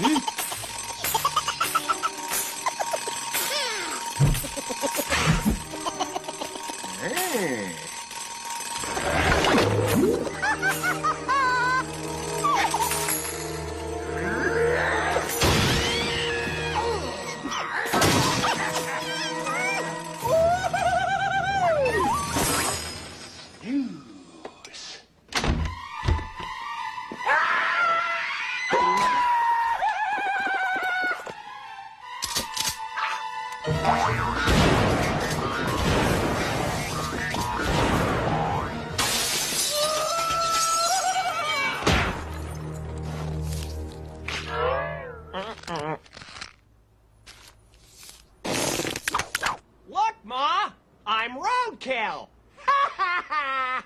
you. Look, Ma! I'm roadkill! Ha ha ha!